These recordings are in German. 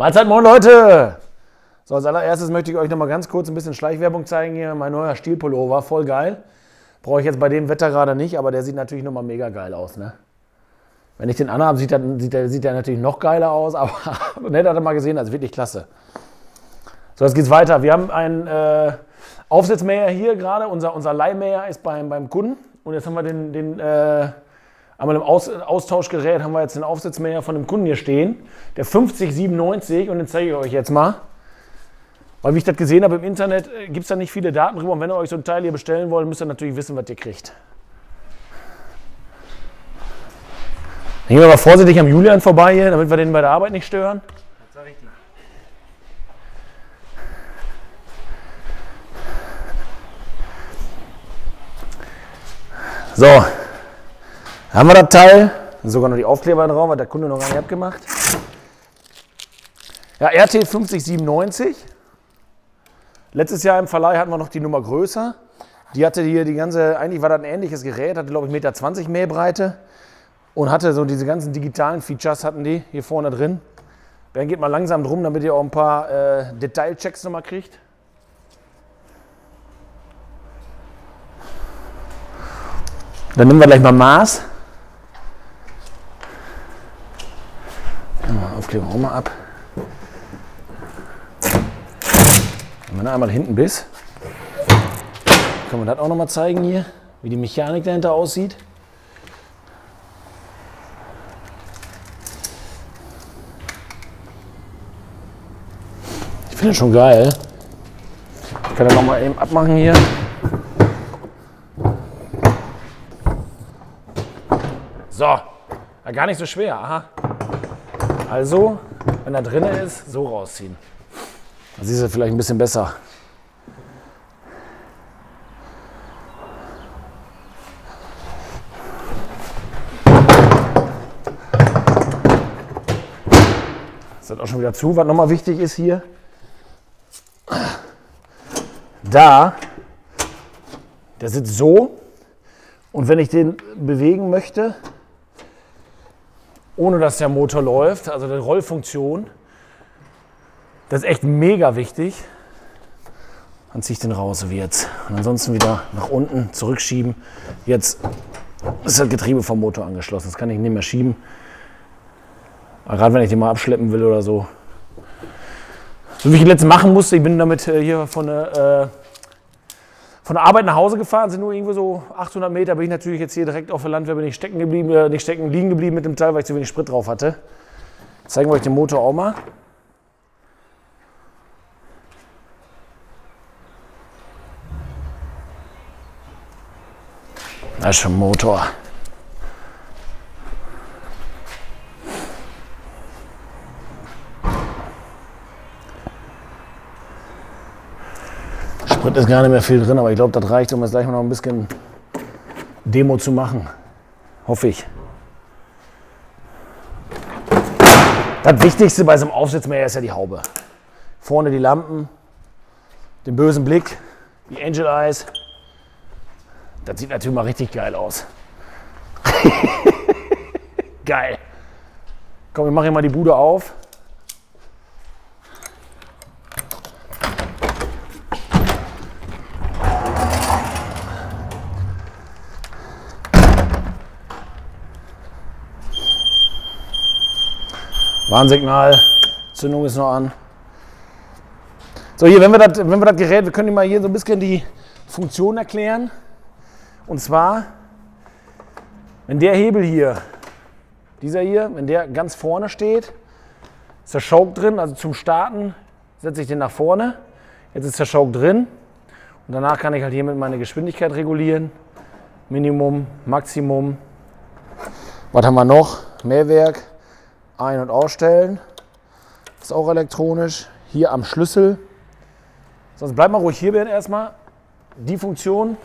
Mahlzeit, moin Leute! So, als allererstes möchte ich euch noch mal ganz kurz ein bisschen Schleichwerbung zeigen hier. Mein neuer Stilpullover, voll geil. Brauche ich jetzt bei dem Wetter gerade nicht, aber der sieht natürlich noch mal mega geil aus, ne? Wenn ich den anhabe, sieht der, sieht, sieht der natürlich noch geiler aus, aber nett hat er mal gesehen, also wirklich klasse. So, jetzt geht's weiter. Wir haben einen äh, Aufsitzmäher hier gerade. Unser, unser Leihmäher ist beim, beim Kunden. Und jetzt haben wir den, den äh, einmal im Aus, Austauschgerät haben wir jetzt den Aufsitzmäher von dem Kunden hier stehen. Der 5097 und den zeige ich euch jetzt mal. Weil wie ich das gesehen habe im Internet, äh, gibt es da nicht viele Daten drüber. Und wenn ihr euch so ein Teil hier bestellen wollt, müsst ihr natürlich wissen, was ihr kriegt. Dann gehen wir mal vorsichtig am Julian vorbei hier, damit wir den bei der Arbeit nicht stören. Das war richtig. So, haben wir das Teil. Sogar noch die Aufkleber drauf, hat der Kunde noch gar nicht abgemacht. Ja, RT 5097. Letztes Jahr im Verleih hatten wir noch die Nummer größer. Die hatte hier die ganze, eigentlich war das ein ähnliches Gerät, hatte glaube ich 1,20 Meter Mähbreite und hatte so diese ganzen digitalen Features hatten die hier vorne drin. Dann geht mal langsam drum, damit ihr auch ein paar äh, Detailchecks nochmal kriegt. Dann nehmen wir gleich mal Maß. Aufkleber auch mal ab. Wenn wir einmal hinten bis. Können wir das auch noch mal zeigen hier, wie die Mechanik dahinter aussieht. Ich finde das schon geil. Ich kann das noch mal eben abmachen hier. So, gar nicht so schwer. Aha. Also, wenn er drin ist, so rausziehen. Da siehst du vielleicht ein bisschen besser. Das hat auch schon wieder zu. Was nochmal wichtig ist hier, da, der sitzt so und wenn ich den bewegen möchte, ohne dass der Motor läuft, also die Rollfunktion, das ist echt mega wichtig. Dann ziehe ich den raus, so wie jetzt. Und ansonsten wieder nach unten zurückschieben. Jetzt ist das Getriebe vom Motor angeschlossen. Das kann ich nicht mehr schieben. Aber gerade wenn ich den mal abschleppen will oder so. So wie ich letztens machen musste, ich bin damit äh, hier von der, äh, von der Arbeit nach Hause gefahren, sind nur irgendwo so 800 Meter, bin ich natürlich jetzt hier direkt auf der Landwehr, bin ich stecken geblieben, äh, nicht stecken, liegen geblieben mit dem Teil, weil ich zu wenig Sprit drauf hatte. Zeigen wir euch den Motor auch mal. Das ist schon Motor. Sprit ist gar nicht mehr viel drin, aber ich glaube, das reicht, um jetzt gleich mal noch ein bisschen Demo zu machen. Hoffe ich. Das Wichtigste bei so einem Aufsitzmäher ist ja die Haube. Vorne die Lampen, den bösen Blick, die Angel Eyes. Das sieht natürlich mal richtig geil aus. geil. Komm, wir machen hier mal die Bude auf. Warnsignal, Zündung ist noch an. So, hier, wenn wir das, wenn wir das Gerät, wir können mal hier so ein bisschen die Funktion erklären. Und zwar, wenn der Hebel hier, dieser hier, wenn der ganz vorne steht, ist der Choke drin, also zum Starten setze ich den nach vorne. Jetzt ist der Choke drin und danach kann ich halt hiermit meine Geschwindigkeit regulieren. Minimum, Maximum. Was haben wir noch? Mehrwerk, ein- und ausstellen. Ist auch elektronisch. Hier am Schlüssel. Sonst bleibt mal ruhig hier erstmal. Die Funktion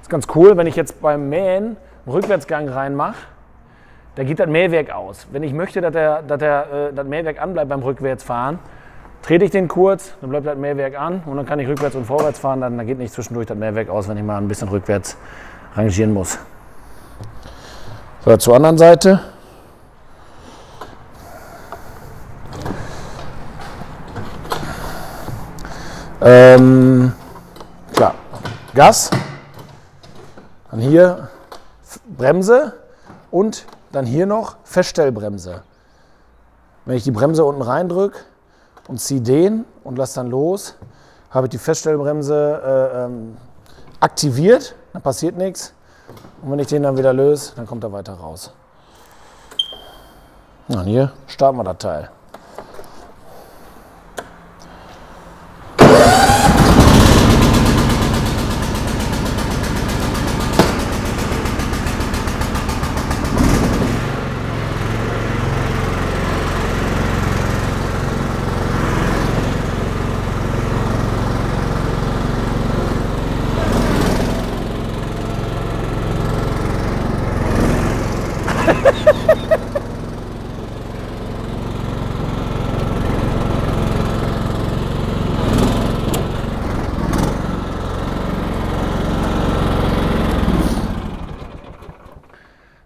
ist ganz cool, wenn ich jetzt beim Mähen einen Rückwärtsgang reinmache. Da geht das Mähwerk aus. Wenn ich möchte, dass, der, dass der, äh, das Mähwerk anbleibt beim Rückwärtsfahren, trete ich den kurz, dann bleibt das Mähwerk an und dann kann ich rückwärts und vorwärts fahren. Dann, dann geht nicht zwischendurch das Mähwerk aus, wenn ich mal ein bisschen rückwärts rangieren muss. So, zur anderen Seite. Ähm, ja, Gas, dann hier Bremse und dann hier noch Feststellbremse. Wenn ich die Bremse unten reindrücke und ziehe den und lasse dann los, habe ich die Feststellbremse äh, ähm, aktiviert, dann passiert nichts. Und wenn ich den dann wieder löse, dann kommt er weiter raus. Und hier starten wir das Teil.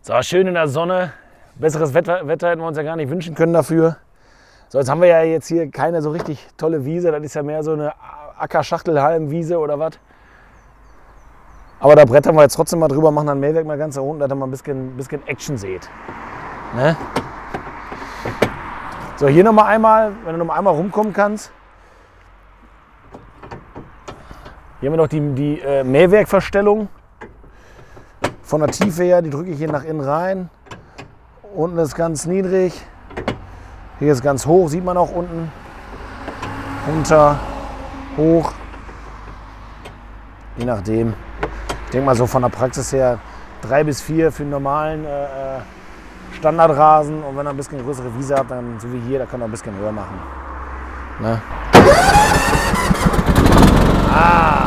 So, schön in der Sonne. Besseres Wetter, Wetter hätten wir uns ja gar nicht wünschen können dafür. So, jetzt haben wir ja jetzt hier keine so richtig tolle Wiese. Das ist ja mehr so eine Acker-Schachtelhalm-Wiese oder was. Aber da brettern wir jetzt trotzdem mal drüber, machen dann Mähwerk mal ganz da unten, dass ihr mal ein bisschen, bisschen Action seht. Ne? So, hier nochmal einmal, wenn du nochmal einmal rumkommen kannst. Hier haben wir noch die, die äh, Mähwerkverstellung. Von der Tiefe her, die drücke ich hier nach innen rein. Unten ist ganz niedrig. Hier ist ganz hoch, sieht man auch unten. Runter, hoch. Je nachdem. Ich denke mal so von der Praxis her drei bis vier für einen normalen äh, äh Standardrasen. Und wenn ihr ein bisschen größere Wiese habt, dann so wie hier, da könnt ihr ein bisschen höher machen. Ne? Ah!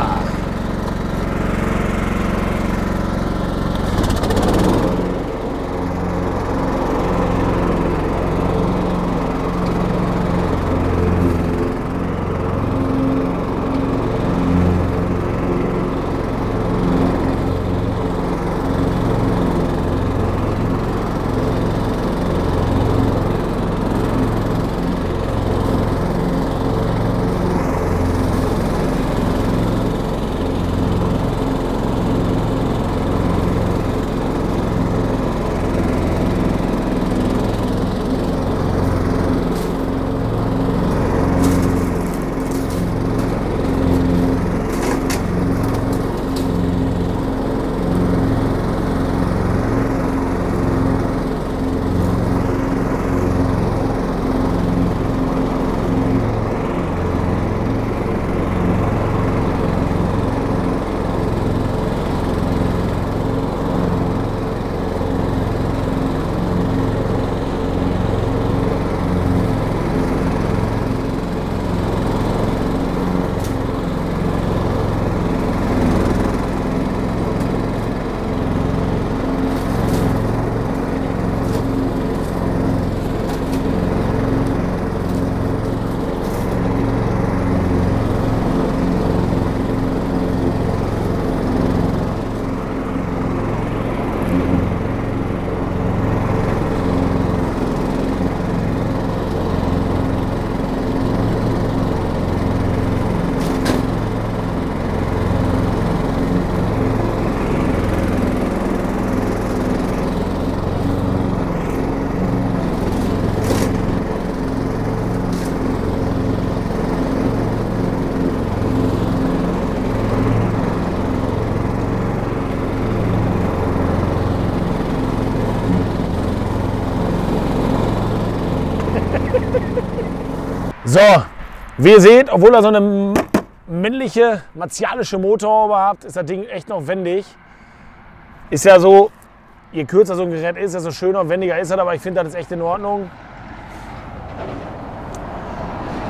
So, wie ihr seht, obwohl er so eine männliche, martialische Motorhaube habt, ist das Ding echt noch wendig. Ist ja so, je kürzer so ein Gerät ist, desto schöner und wendiger ist er, aber ich finde, das ist echt in Ordnung.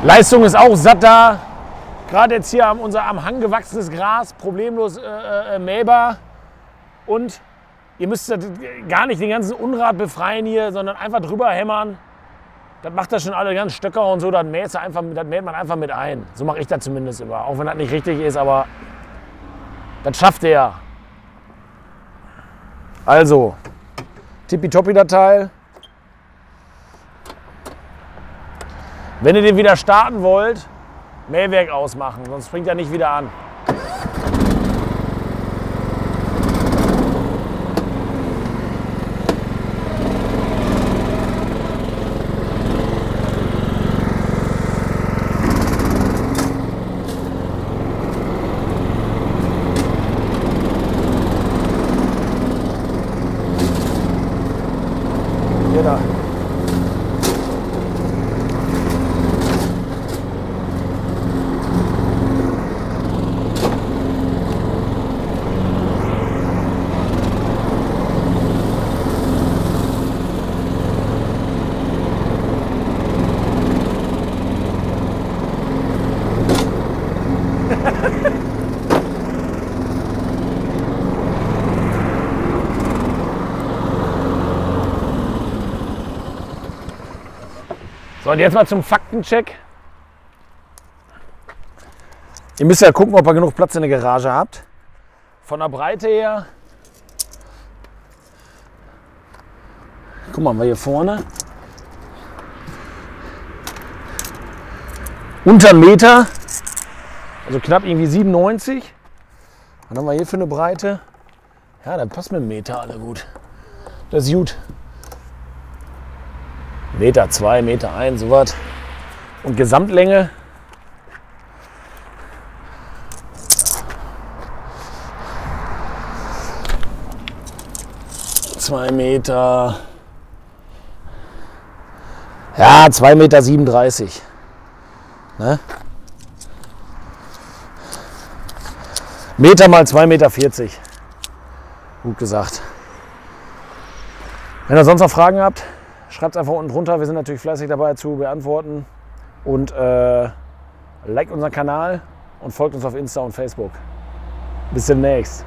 Leistung ist auch satt da. Gerade jetzt hier am, unser am Hang gewachsenes Gras, problemlos äh, äh, mähbar. Und ihr müsst gar nicht den ganzen Unrat befreien hier, sondern einfach drüber hämmern. Das macht das schon alle ganz Stöcker und so, dann mäht, einfach, das mäht man einfach mit ein. So mache ich das zumindest immer. Auch wenn das nicht richtig ist, aber das schafft er. Also, tippitoppi das Teil. Wenn ihr den wieder starten wollt, Mähwerk ausmachen, sonst springt er nicht wieder an. Hier da. So, und jetzt mal zum Faktencheck. Ihr müsst ja gucken, ob ihr genug Platz in der Garage habt. Von der Breite her. Guck mal, hier vorne. Unter Meter. Also knapp irgendwie 97. Was haben wir hier für eine Breite? Ja, dann passt mit dem Meter alle gut. Das ist gut. Meter 2, Meter 1, sowas. Und Gesamtlänge. Zwei Meter. Ja, 2,37 Meter. 37. Ne? Meter mal 2,40 Meter. 40. Gut gesagt. Wenn ihr sonst noch Fragen habt, schreibt es einfach unten drunter. Wir sind natürlich fleißig dabei zu beantworten. Und äh, liked unseren Kanal und folgt uns auf Insta und Facebook. Bis demnächst.